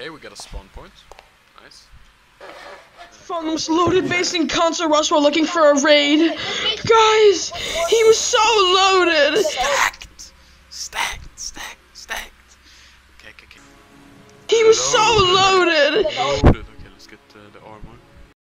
Okay, we got a spawn point. Nice. Found loaded base in Concert Rush while looking for a raid. Guys, he was so loaded. Stacked! Stacked, stacked, stacked. Okay, okay, okay. He was so loaded. Loaded. Okay, let's get uh, the armor.